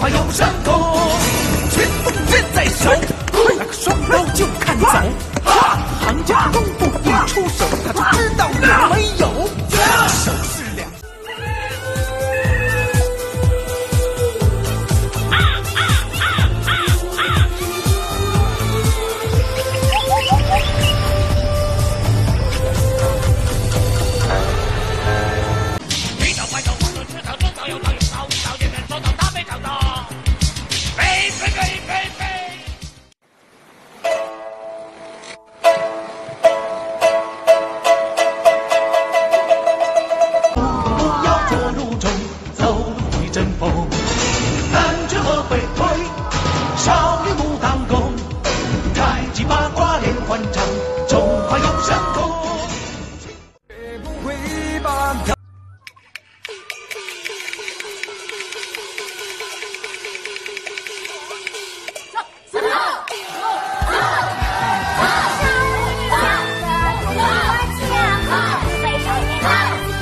花有神功，拳风剑在手，那个双刀就看走。哈，行家功夫一出手，他就。quick, quick.